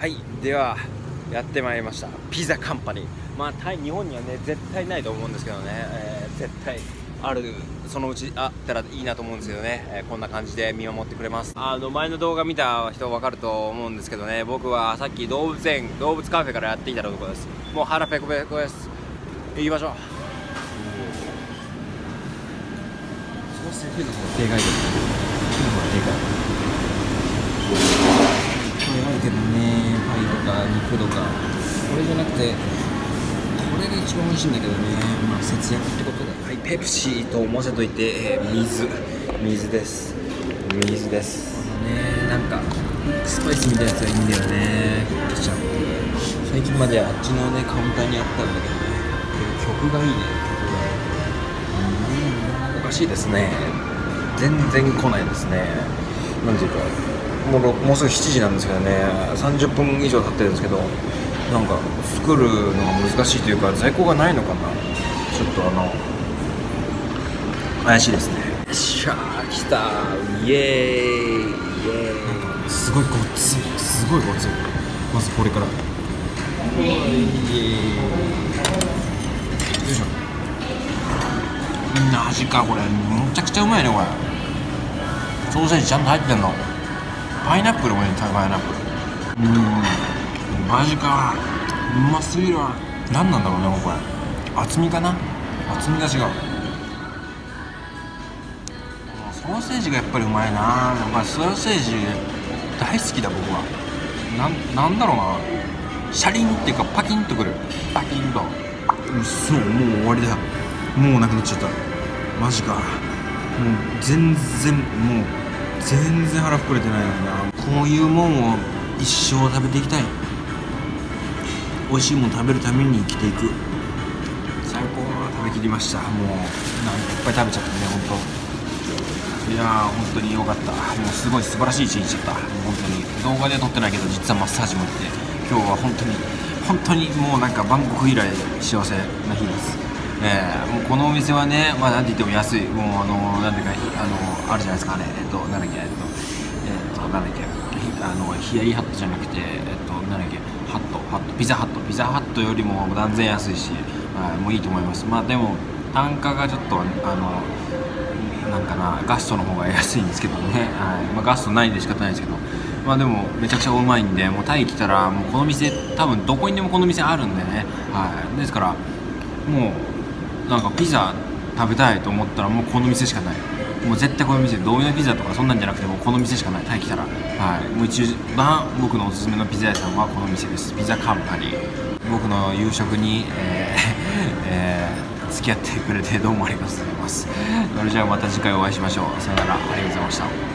はいではやってまいりました。ピザカンパニー。まあタイ日本にはね絶対ないと思うんですけどね、えー、絶対あるそのうちあったらいいなと思うんですけどね、えー、こんな感じで見守ってくれます。あの前の動画見た人分かると思うんですけどね。僕はさっき動物園動物カフェからやっていたところです。もう腹ペコペコです。行きましょう。そうするの方がでかいですね。これあるけどね。肉とか。これじゃなくてこれが一番美味しいんだけどね。まあ節約ってことではいペプシーと思わせといて、えー、水。水です。水です。このねなんかスパイスみたいなやつがいいんだよね。ケチャップ最近まであっちのねカウンターにあったんだけどね。曲がいいね曲が。おかしいですね。全然来ないですね。なんていうかもうもうすぐ7時なんですけどね。30分以上経ってるんですけどなんか作るのが難しいというか在庫がないのかな。ちょっとあの怪しいですね。よっしゃー来たイエーイ。イエーイ。すごいごっつい。すごいごっつい。まずこれから。イエーイよいしょ。マジかこれ。むちゃくちゃうまいねこれ。ソーセージちゃんと入ってんのパイナップルもねパイナップル。うん。マジかうますぎるわ何なんだろうねこれ。厚みかな？厚みが違う。ソーセージがやっぱりうまいな。やっぱソーセージ大好きだ僕は。なんなんだろうな。シャリンっていうかパキンとくる。パキンと。うそもう終わりだ。もうなくなっちゃった。マジか。もう全然もう全然腹膨れてないのにな。こういうもんを一生食べていきたい。美味しいもん食べるために生きていく。最高食べきりました。もうなんかいっぱい食べちゃったね本当いやー本当に良かった。もうすごい素晴らしい一日だった。もう本当に動画では撮ってないけど実はマッサージも行って。今日は本当に本当にもうなんかバンコク以来幸せな日です。えー、もうこのお店はね、まあ、なんて言っても安い、もうあの、なんていうか、あの、あるじゃないですか、ね、えっと、なんだっけ、えっと、えっと、なんだっけ、あの、ヒヤリハットじゃなくて、えっと、なんだっけ、ハット、ハット、ピザハット、ピザハットよりも断然安いし、はい、もういいと思います。まあ、でも、単価がちょっと、あの、なんかな、ガストの方が安いんですけどね、はい、まあ、ガストないんで仕方ないですけど、まあでもめちゃくちゃうまいんでもうタイ来たらもうこの店多分どこにでもこの店あるんでね、はい、ですからもうなんかピザ食べたいと思ったらもうこの店しかないもう絶対この店どういうピザとかそんなんじゃなくてもうこの店しかない。タイ来たらはい。もう一番僕のおすすめのピザ屋さんはこの店です。ピザカンパニー。僕の夕食に、えーえー、付き合ってくれてどうもありがとうございます。それじゃあまた次回お会いしましょう。さよなら。ありがとうございました。